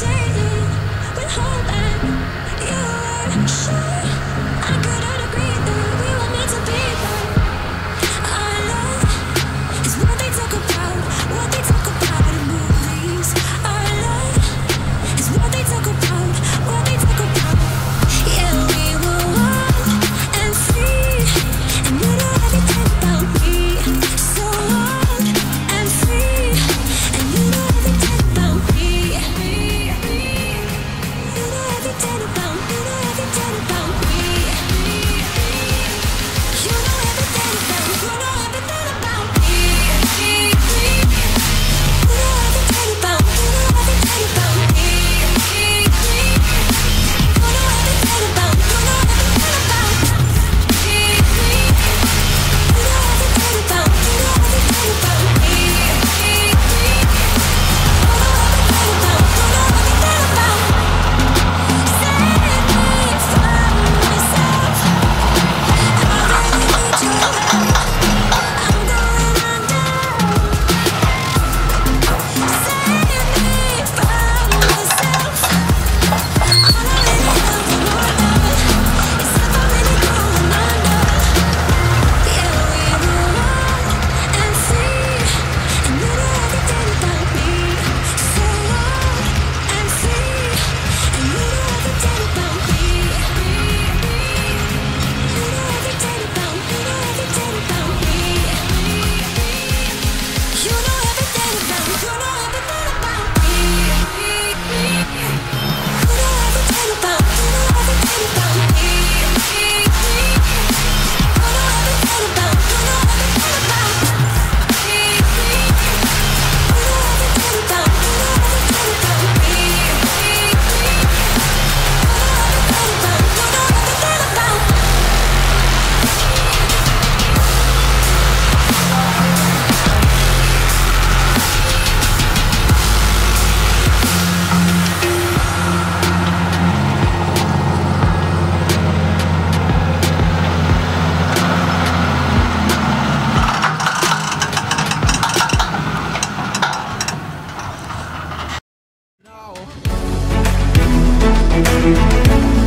Say it, but hold. You are sure. anything. Thank